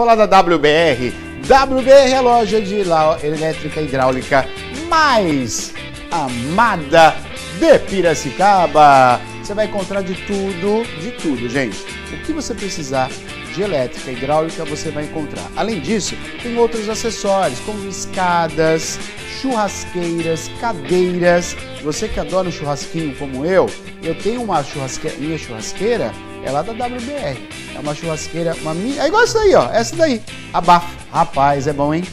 Falar da WBR. WBR é a loja de elétrica hidráulica mais amada de Piracicaba. Você vai encontrar de tudo, de tudo, gente. O que você precisar de elétrica hidráulica você vai encontrar. Além disso, tem outros acessórios, como escadas, churrasqueiras, cadeiras. Você que adora um churrasquinho como eu, eu tenho uma churrasqueira, minha churrasqueira é lá da WBR. É uma churrasqueira, uma minha, é igual essa daí, ó, essa daí. Abafa. Rapaz, é bom, hein?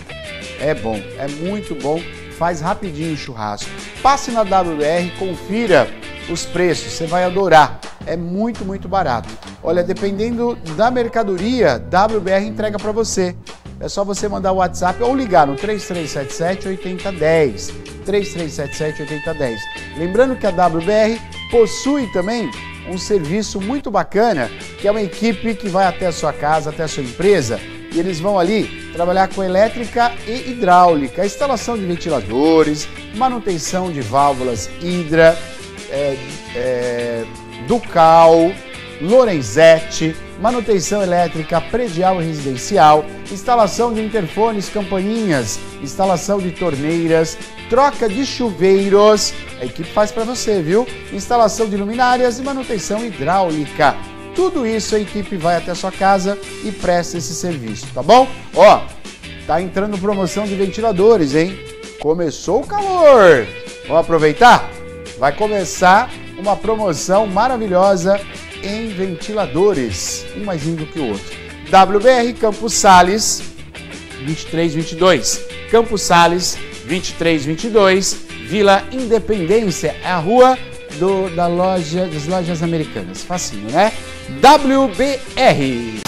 É bom, é muito bom. Faz rapidinho o churrasco. Passe na WBR, confira os preços, você vai adorar. É muito, muito barato. Olha, dependendo da mercadoria, WBR entrega para você. É só você mandar o WhatsApp ou ligar no 3377 8010. 3377 8010. Lembrando que a WBR possui também um serviço muito bacana, que é uma equipe que vai até a sua casa, até a sua empresa, e eles vão ali trabalhar com elétrica e hidráulica, instalação de ventiladores, manutenção de válvulas Hidra, é, é, Ducal, Lorenzetti, manutenção elétrica predial e residencial, instalação de interfones, campainhas, instalação de torneiras, troca de chuveiros, a equipe faz para você, viu? Instalação de luminárias e manutenção hidráulica. Tudo isso a equipe vai até a sua casa e presta esse serviço, tá bom? Ó, tá entrando promoção de ventiladores, hein? Começou o calor. Vamos aproveitar? Vai começar uma promoção maravilhosa em ventiladores, um mais lindo que o outro. WBR Campos Sales 2322. Campos Sales 2322, Vila Independência, é a rua do, da loja das lojas americanas. Facinho, né? WBR